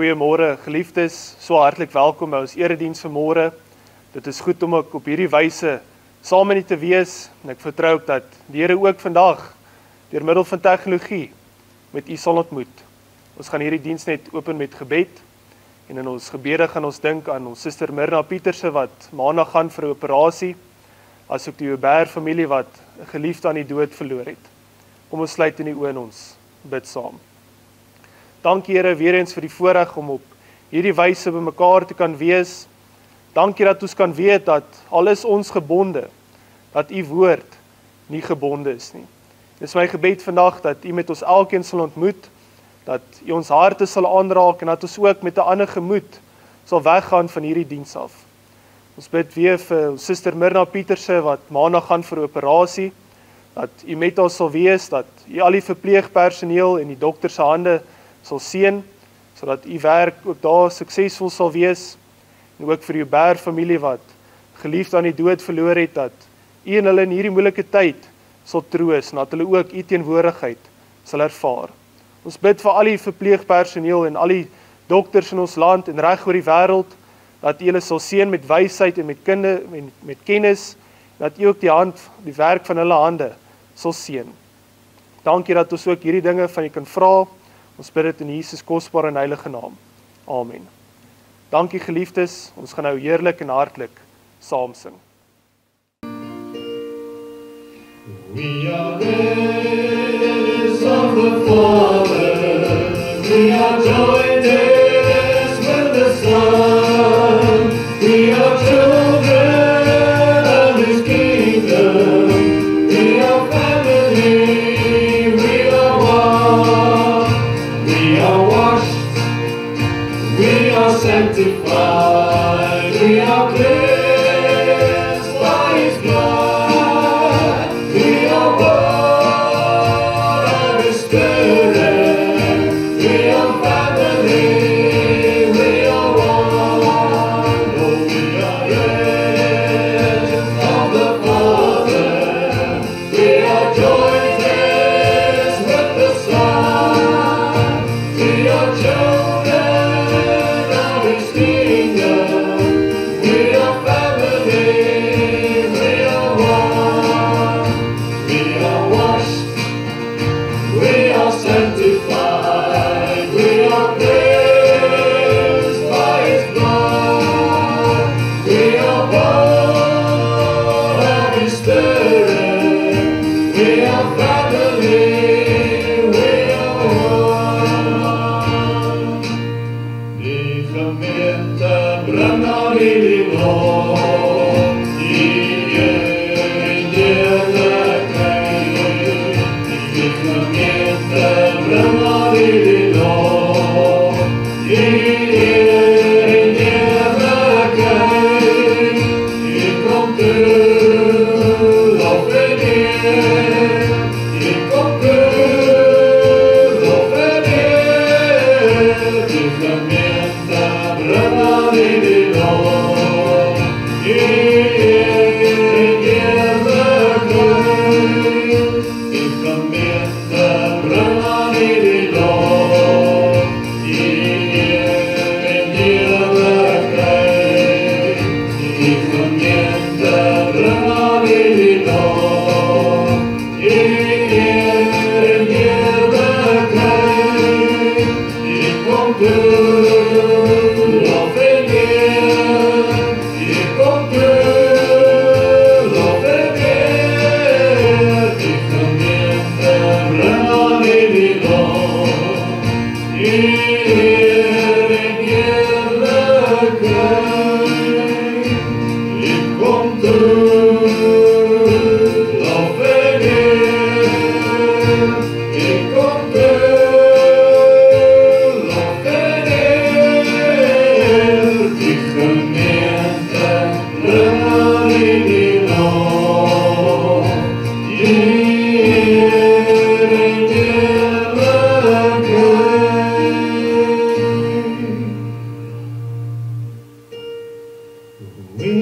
Goeiemôre geliefdes, so hartlik welkom by ons erediens vanmôre. Dit is goed om ek op hierdie wyse saam met u te wees en ek vertrou op dat die Here ook vandag deur middel van tegnologie met u sal ontmoet. Ons gaan hierdie diens net open met gebed en in ons gebede gaan ons dink aan ons suster Mirna Pieterse wat maandag gaan vir 'n operasie, asook die Huber familie wat 'n geliefde aan die dood verloor het. Kom ons sluit in die oë en ons bid saam. Dankie Here weer eens vir die voorreg om op hierdie wyse bymekaar te kan wees. Dankie dat ons kan weet dat alles ons gebonde, dat u woord nie gebonde is nie. Dis my gebed vandag dat u met ons elkeen sal ontmoet, dat u ons harte sal aanraak en dat ons ook met 'n ander gemoed sal weggaan van hierdie diens af. Ons bid weer vir ons suster Mirna Pieterse wat maandag gaan vir 'n operasie, dat u met ons sal wees, dat u al die verpleegpersoneel en die dokters se hande sal seën sodat u werk ook daar suksesvol sal wees en ook vir u Ber familie wat geliefd aan die dood verloor het dat u en hulle in hierdie moeilike tyd sal troos en dat hulle ook u teenwoordigheid sal ervaar. Ons bid vir al die verpleegpersoneel en al die dokters in ons land en reg oor die wêreld dat u hulle sal seën met wysheid en met kunde en met kennis dat u ook die hand die werk van hulle hande sal seën. Dankie dat ons ook hierdie dinge van u kan vra. Ons bid dit in Jesus kosbare en heilige naam. Amen. Dankie geliefdes, ons gaan nou heerlik en hartlik saam sing. We are heirs of the Father. We are joined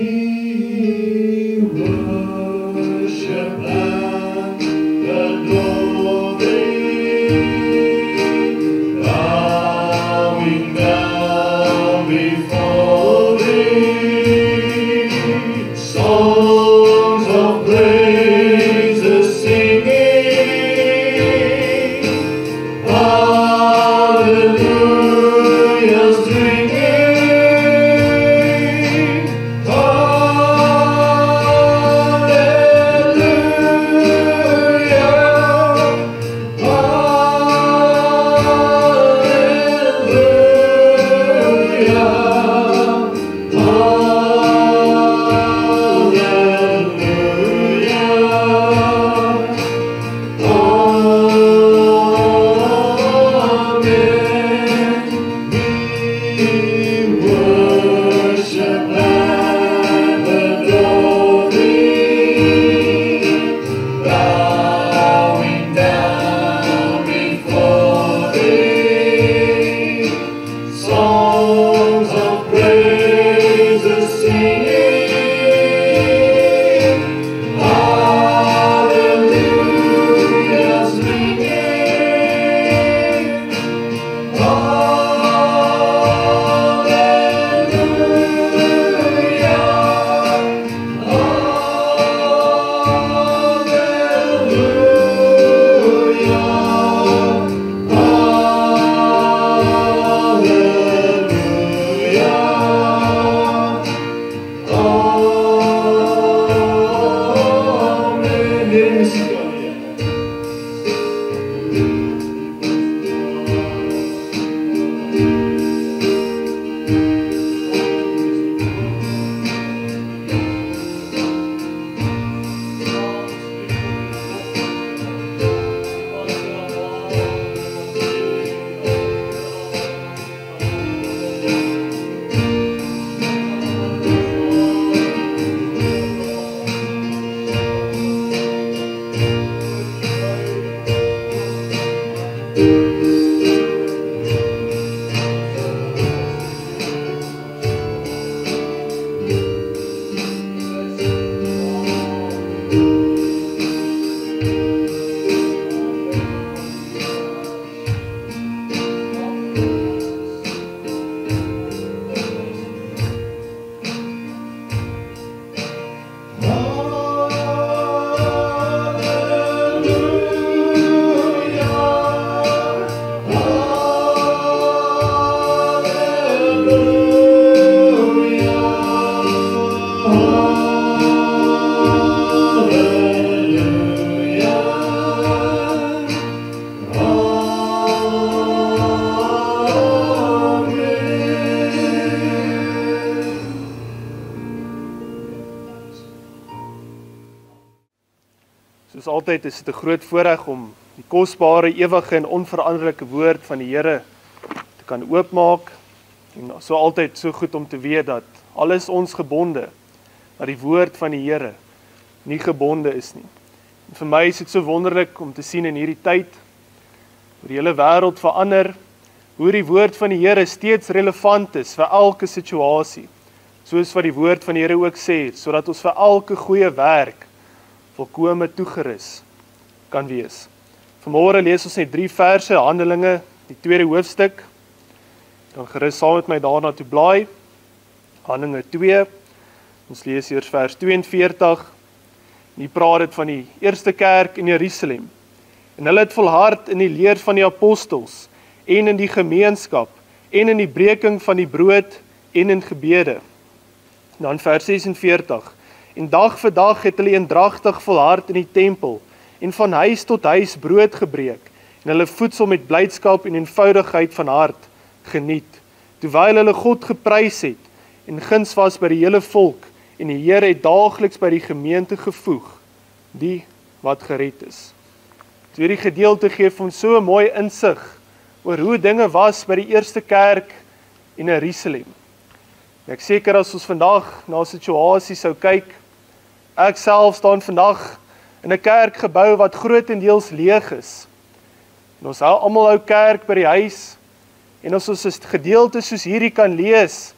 We Soos altyd is dit 'n groot voorreg om die kosbare, ewige en onveranderlike woord van die Here te kan oopmaak. En so altyd so goed om te weet dat alles ons gebonde dat die woord van die Here nie gebonde is nie. En vir my is dit so wonderlik om te sien in hierdie tyd hoe die hele wêreld verander, hoe die woord van die Here steeds relevant is vir elke situasie. Soos wat die woord van die Here ook sê, sodat ons vir elke goeie werk volkome toegerus kan wees. Vanmôre lees ons net 3 verse Handelinge, die tweede hoofstuk. Dan gerus saam met my daarna toe blaai. Handelinge 2. Ons lees eers vers 42. Hier praat dit van die eerste kerk in Jerusalem. En hulle het volhard in die leer van die apostels en in die gemeenskap en in die breking van die brood en in gebede. Dan vers 46. En dag vir dag het hulle eendragtig volhard in die tempel en van huis tot huis brood gebreek en hulle voedsel met blydskap en eenvoudigheid van hart geniet. Terwyl hulle God geprys het en guns was by die hele volk en die Here het daagliks by die gemeente gevoeg die wat gered is. So hierdie gedeelte gee vir ons so 'n mooi insig oor hoe dinge was by die eerste kerk in Jerusalem. Ek seker as ons vandag na 'n situasie sou kyk, ek self staan vandag in 'n kerkgebou wat grootendeels leeg is. En ons hou almal ou kerk by die huis en as ons 'n gedeelte soos hierdie kan lees,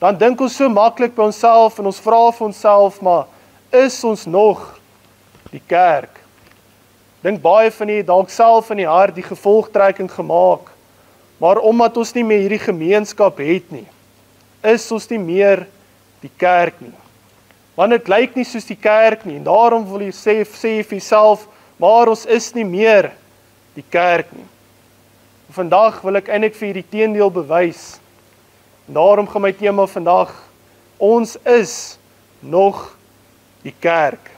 dan dink ons so maklik by onsself en ons vra vir onsself, maar is ons nog die kerk? Dink baie van u dalk self in die hart die gevolgtrekking gemaak. Maar omdat ons nie meer hierdie gemeenskap het nie, is ons nie meer die kerk nie. Want dit lyk nie soos die kerk nie en daarom wil jy sê sê vir jouself, maar ons is nie meer die kerk nie. Vandag wil ek eintlik vir die teendeel bewys. En daarom gaan my tema vandag ons is nog die kerk.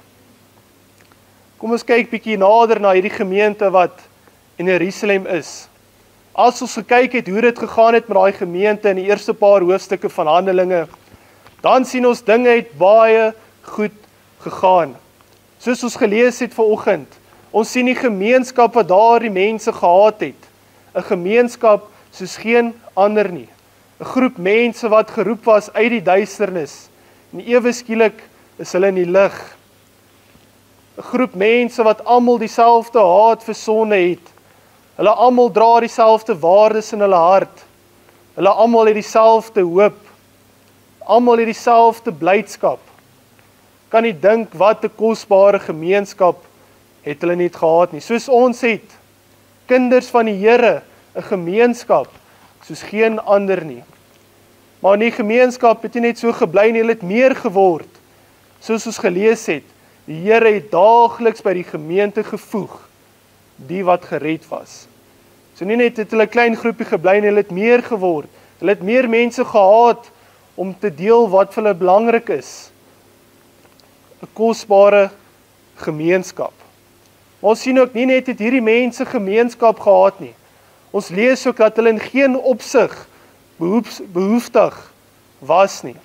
Kom ons kyk bietjie nader na hierdie gemeente wat in Jerusalem is. As ons gekyk het hoe dit gegaan het met daai gemeente in die eerste paar hoofstukke van Handelinge, dan sien ons dinge het baie goed gegaan. Soos ons gelees het vanoggend, ons sien die gemeenskap wat daardie mense gehad het, 'n gemeenskap soos geen ander nie. 'n Groep mense wat geroep was uit die duisternis en ewe skielik is hulle in die lig. 'n Groep mense wat almal dieselfde haat vir sonde het. Hulle almal dra dieselfde waardes in hulle hart. Hulle almal het dieselfde hoop almal het dieselfde blydskap. Kan nie dink wat 'n kosbare gemeenskap het hulle net gehad nie. Soos ons het kinders van die Here, 'n gemeenskap soos geen ander nie. Maar in die gemeenskap het nie net so gebly nie, hulle het meer geword. Soos ons gelees het, die Here het daagliks by die gemeente gevoeg die wat gered was. So nie net het hulle 'n klein groepie gebly nie, hulle het meer geword. Hulle het meer mense gehad om te deel wat vir hulle belangrik is. 'n Kosbare gemeenskap. Ons sien ook nie net het hierdie mense gemeenskap gehad nie. Ons lees ook dat hulle in geen opsig behoeftig was nie.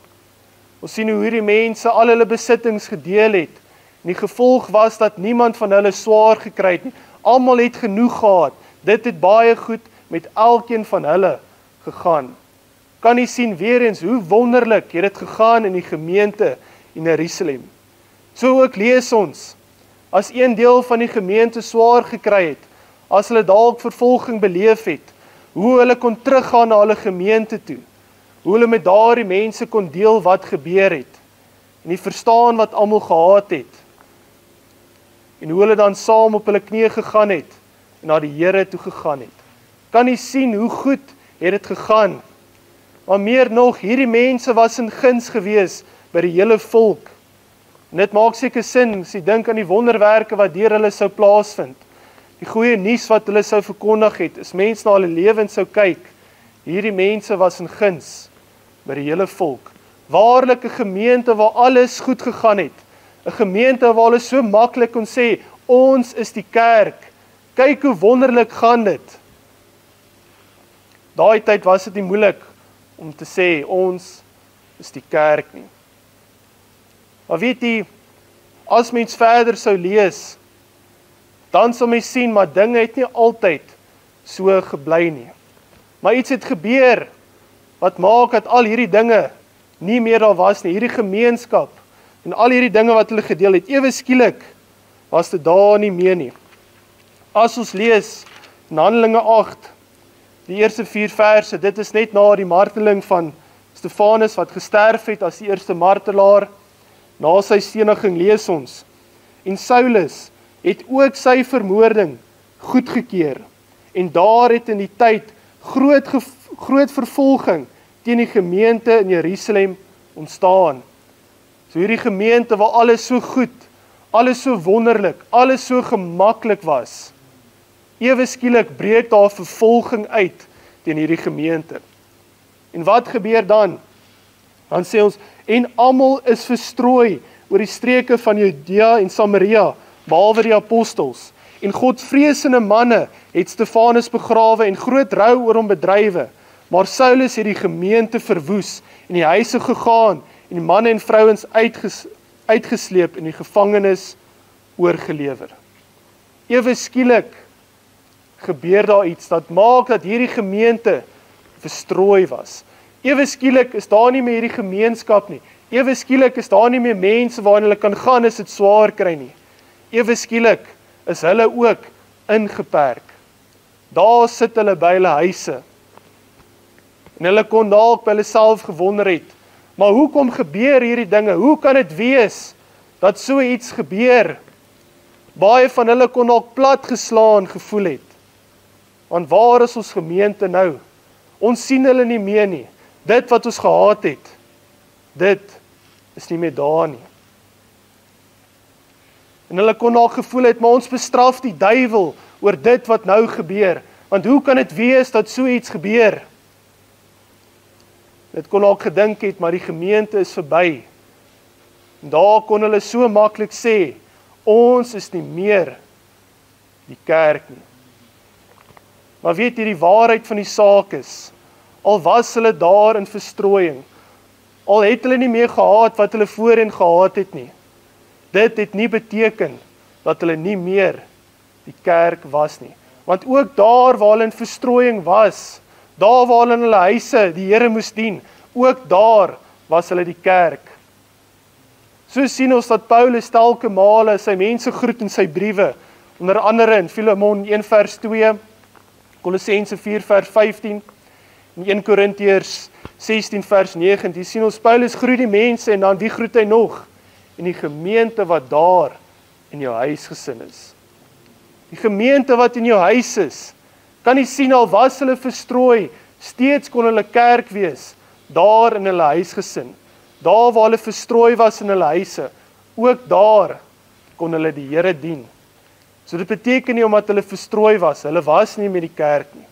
Ons sien hoe hierdie mense al hulle besittings gedeel het. En die gevolg was dat niemand van hulle swaar gekry het nie. Almal het genoeg gehad. Dit het baie goed met elkeen van hulle gegaan kan u sien weer eens hoe wonderlik het dit gegaan in die gemeente in Jerusalem. So ook lees ons as een deel van die gemeente swaar gekry het, as hulle dalk vervolging beleef het, hoe hulle kon teruggaan na hulle gemeente toe. Hoe hulle met daardie mense kon deel wat gebeur het en die verstaan wat almal gehad het. En hoe hulle dan saam op hulle knieë gegaan het en na die Here toe gegaan het. Kan u sien hoe goed het dit gegaan? Maar meer nog, hierdie mense was in guns gewees by die hele volk. En dit maak seker sin as jy dink aan die wonderwerke wat deur hulle sou plaasvind. Die goeie nuus wat hulle sou verkondig het, is mense na hulle lewens sou kyk. Hierdie mense was in guns by die hele volk. Waarlike gemeente waar alles goed gegaan het. 'n Gemeente waar hulle so maklik kon sê, ons is die kerk. Kyk hoe wonderlik gaan dit. Daai tyd was dit nie moeilik om te sê ons is die kerk nie. Maar weet jy, as mens verder sou lees, dan sal mens sien maar dinge het nie altyd so gebly nie. Maar iets het gebeur wat maak dat al hierdie dinge nie meer daar was nie. Hierdie gemeenskap en al hierdie dinge wat hulle gedeel het, ewe skielik was dit daar nie meer nie. As ons lees in Handelinge Die eerste 4 verse, dit is net na die marteling van Stefanus wat gesterf het as die eerste martelaar. Na sy steniging lees ons en Saulus het ook sy vermoording goedgekeur. En daar het in die tyd groot groot vervolging teen die gemeente in Jerusalem ontstaan. So hierdie gemeente waar alles so goed, alles so wonderlik, alles so gemaklik was. Ewe skielik breek daar vervolging uit teen hierdie gemeente. En wat gebeur dan? Dan sê ons en almal is verstrooi oor die streke van Judea en Samaria behalwe die apostels. En Godvreesende manne het Stefanus begrawe en groot rou oor hom bedrywe. Maar Saulus het die gemeente verwoes en die huise gegaan en die manne en vrouens uitges, uitgesleep en die gevangenis oorgelewer. Ewe skielik gebeur daar iets dat maak dat hierdie gemeente verstrooi was. Ewe skielik is daar nie meer hierdie gemeenskap nie. Ewe skielik is daar nie meer mense waarna hulle kan gaan as dit swaar kry nie. Ewe skielik is hulle ook ingeperk. Daar sit hulle by hulle huise. En hulle kon dalk by hulle self gewonder het, maar hoekom gebeur hierdie dinge? Hoe kan dit wees dat so iets gebeur? Baie van hulle kon dalk platgeslaan gevoel het. Want waar is ons gemeente nou? Ons sien hulle nie meer nie. Dit wat ons gehad het, dit is nie meer daar nie. En hulle kon dalk gevoel het maar ons bestraf die duiwel oor dit wat nou gebeur. Want hoe kan dit wees dat so iets gebeur? Dit kon dalk gedink het maar die gemeente is verby. En daar kon hulle so maklik sê ons is nie meer die kerk nie. Maar weet jy die waarheid van die saak is al was hulle daar in verstrooiing al het hulle nie meer gehad wat hulle voorheen gehad het nie. Dit het nie beteken dat hulle nie meer die kerk was nie. Want ook daar waar hulle in verstrooiing was, daar waar hulle in hulle huise die Here moes dien, ook daar was hulle die kerk. So sien ons dat Paulus telke male sy mense groet in sy briewe, onder andere in Filemon 1 vers 2, Kolossense 4 vers 15 en 1 Korintiërs 16 vers 9. Jy sien ons Paulus groet die mense en dan wie groet hy nog? En die gemeente wat daar in jou huis gesin is. Die gemeente wat in jou huis is, kan nie sien al was hulle verstrooi, steeds kon hulle kerk wees daar in hulle huisgesin. Daar waar hulle verstrooi was in hulle huise, ook daar kon hulle die Here dien. So dit beteken nie omdat hulle verstrooi was, hulle was nie met die kerk nie.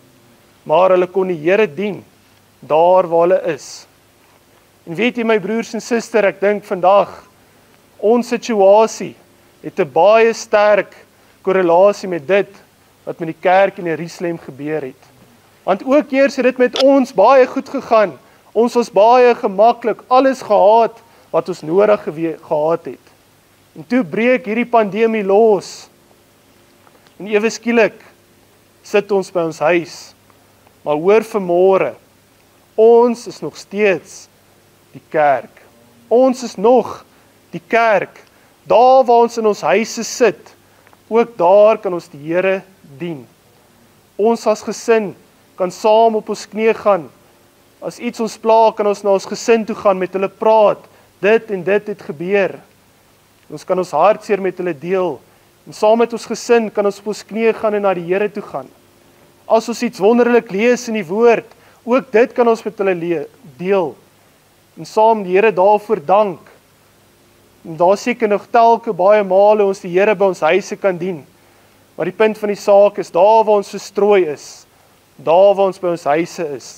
Maar hulle kon die Here dien daar waar hulle is. En weet jy my broers en susters, ek dink vandag ons situasie het 'n baie sterk korrelasie met dit wat met die kerk in Jerusalem gebeur het. Want ook eers het dit met ons baie goed gegaan. Ons was baie gemaklik, alles gehad wat ons nodig gehad het. En toe breek hierdie pandemie los. En ewe skielik sit ons by ons huis. Maar hoor vanmôre, ons is nog steeds die kerk. Ons is nog die kerk. Daar waar ons in ons huise sit, ook daar kan ons die Here dien. Ons as gesin kan saam op ons knieë gaan. As iets ons pla, kan ons na ons gesin toe gaan met hulle praat. Dit en dit het gebeur. Ons kan ons hartseer met hulle deel. En saam met ons gesin kan ons op ons knieë gaan en na die Here toe gaan. As ons iets wonderlik lees in die woord, ook dit kan ons met hulle deel. En saam die Here daarvoor dank. En daar seker nog telke baie male ons die Here by ons huise kan dien. Maar die punt van die saak is daar waar ons verstrooi is, daar waar ons by ons huise is,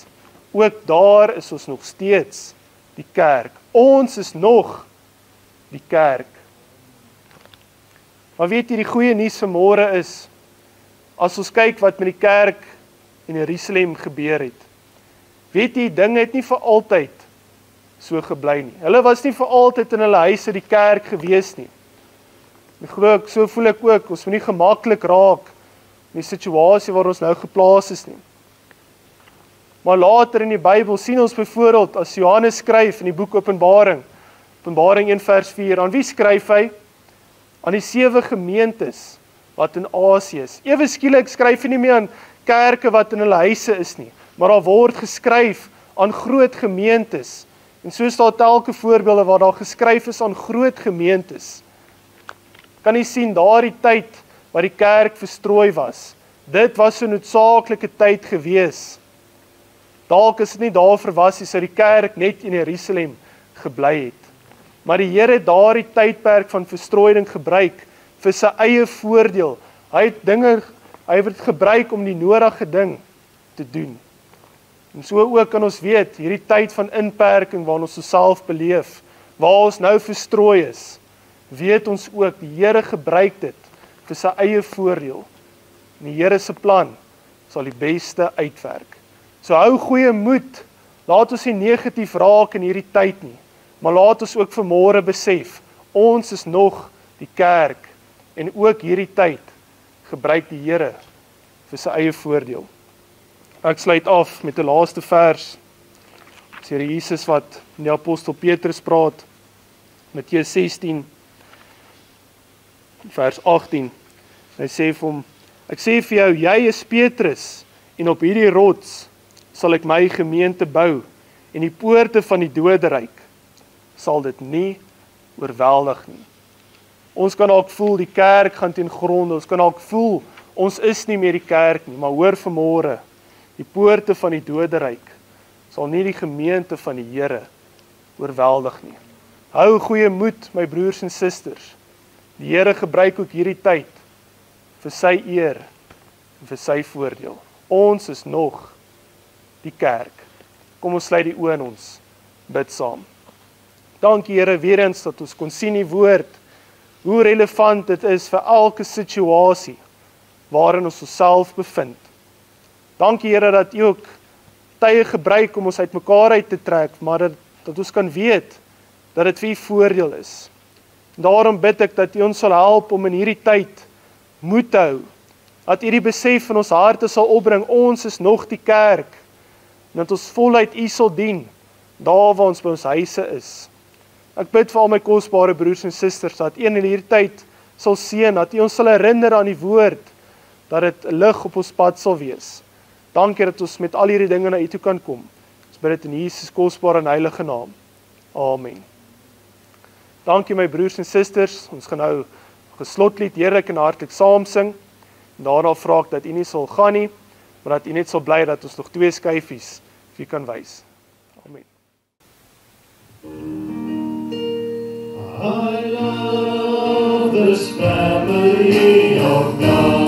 ook daar is ons nog steeds die kerk. Ons is nog die kerk. Maar weet jy die goeie nuus van môre is as ons kyk wat met die kerk in Jerusalem gebeur het. Weet jy dinge het nie vir altyd so gebly nie. Hulle was nie vir altyd in hulle huise die kerk gewees nie. Ek glo ek so voel ek ook, ons moet nie gemaklik raak in die situasie waar ons nou geplaas is nie. Maar later in die Bybel sien ons byvoorbeeld as Johannes skryf in die boek Openbaring, Openbaring 1 vers 4, aan wie skryf hy? Aan die sewe gemeentes wat in Asië is. Ewe skielik skryf hy nie meer aan kerke wat in hulle huise is nie, maar daar word geskryf aan groot gemeentes En so staan telke voorbeelde waar daar geskryf is aan groot gemeentes. Kan jy sien daardie tyd wat die kerk verstrooi was. Dit was 'n noodsaaklike tyd gewees. Dalk is dit nie daar verwas is dat die kerk net in Jerusalem gebly het. Maar die Here het daardie tydperk van verstrooiing gebruik vir sy eie voordeel. Hy het dinge hy het gebruik om die nodige ding te doen. En so ook kan ons weet hierdie tyd van inperking waarin ons osself beleef, waar ons nou verstrooi is, weet ons ook die Here gebruik dit vir sy eie voordeel. En die Here se plan sal die beste uitwerk. So hou goeie moed. Laat ons nie negatief raak in hierdie tyd nie, maar laat ons ook vanmôre besef ons is nog die kerk en ook hierdie tyd gebruik die Here vir sy eie voordeel. Ek sluit af met 'n laaste vers. Dis Here Jesus wat met die apostel Petrus praat. Matteus 16 vers 18. Hy sê vir hom: Ek sê vir jou, jy is Petrus en op hierdie rots sal ek my gemeente bou en die poorte van die doderyk sal dit nie oorweldig nie. Ons kan dalk voel die kerk gaan teen gronde. Ons kan dalk voel ons is nie meer die kerk nie, maar hoor vanmôre Die poorte van die doderyk sal nie die gemeente van die Here oorweldig nie. Hou goeie moed, my broers en susters. Die Here gebruik ook hierdie tyd vir sy eer en vir sy voordeel. Ons is nog die kerk. Kom ons sluit die oë en ons bid saam. Dankie Here weer eens dat ons kon sien die woord hoe relevant dit is vir elke situasie waarin ons osself bevind. Dankie Here dat U ook tye gebruik om ons uitmekaar uit te trek, maar dat dat ons kan weet dat dit vir U voordeel is. Daarom bid ek dat U ons sal help om in hierdie tyd moed te hou. Dat U die besef in ons harte sal opbring ons is nog die kerk. En dat ons voluit U sal dien daar waar ons by ons huise is. Ek bid vir al my kosbare broers en susters dat een in hierdie tyd sal seën dat U ons sal herinner aan die woord dat dit lig op ons pad sal wees. Dankie dat ons met al hierdie dinge na U toe kan kom. Ons bid dit in Jesus kosbare en heilige naam. Amen. Dankie my broers en susters. Ons gaan nou geslotlied heerlik en hartlik saam sing. Daarna vra ek dat U nie sal gaan nie, maar dat U net sal bly dat ons nog twee skyfies vir kan wys. Amen. I love this family of God,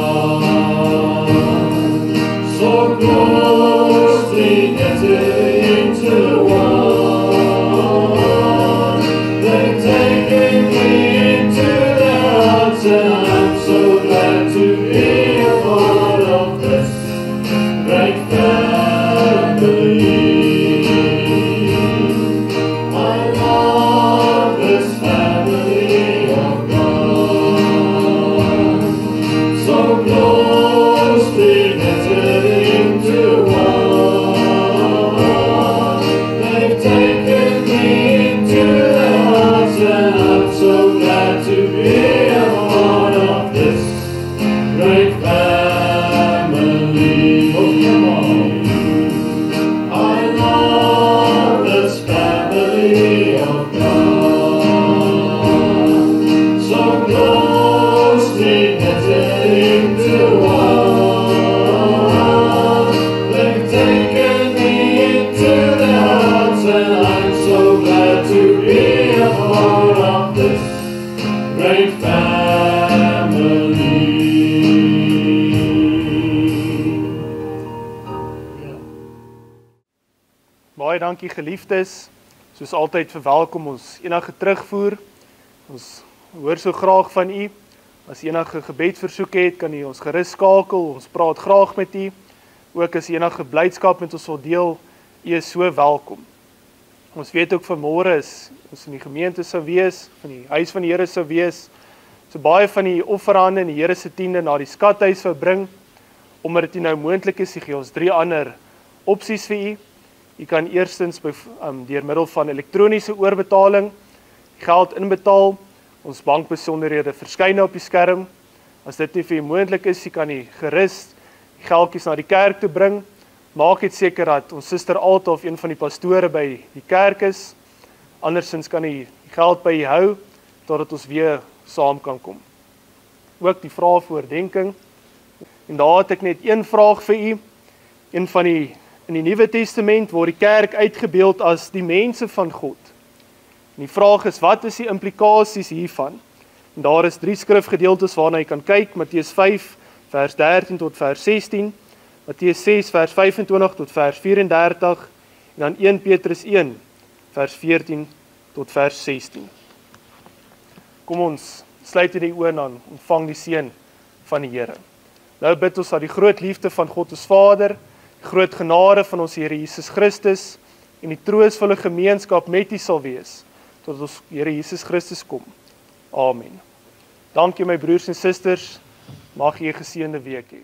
geliefdes. Soos altyd verwelkom ons enige terugvoer. Ons hoor so graag van u. As enige gebedsversoek het, kan u ons gerus skakel. Ons praat graag met u. Ook as enige blydskap met ons wil deel, u is so welkom. Ons weet ook vanmôre is ons in die gemeente sou wees, van die huis van die Here sou wees. So baie van die offerande en die Here se tiende na die skathuis sou bring omdat dit nou moontlik is, gee ons drie ander opsies vir u. U kan eerstens um, deur middel van elektroniese oorbetaling geld inbetaal. Ons bankbesonderhede verskyn op die skerm. As dit nie vir u moontlik is, u kan u gerus die geldjies na die kerk toe bring. Maak dit seker dat ons suster Alta of een van die pastore by die kerk is. Andersins kan u die geld by u hou totdat ons weer saam kan kom. Ook die vrae voor oordenking. En daar het ek net een vraag vir u. Een van die in die Nuwe Testament word die kerk uitgebeeld as die mense van God. En die vraag is wat is die implikasies hiervan? En daar is drie skrifgedeeltes waarna jy kan kyk: Matteus 5 vers 13 tot vers 16, Matteus 6 vers 25 tot vers 34 en dan 1 Petrus 1 vers 14 tot vers 16. Kom ons sluit hierdie oë aan, ontvang die seën van die Here. Nou bid ons dat die groot liefde van God ons Vader, groot genade van ons Here Jesus Christus en die troostvolle gemeenskap met U sal wees tot ons Here Jesus Christus kom. Amen. Dankie my broers en susters. Mag jy 'n geseënde week hê.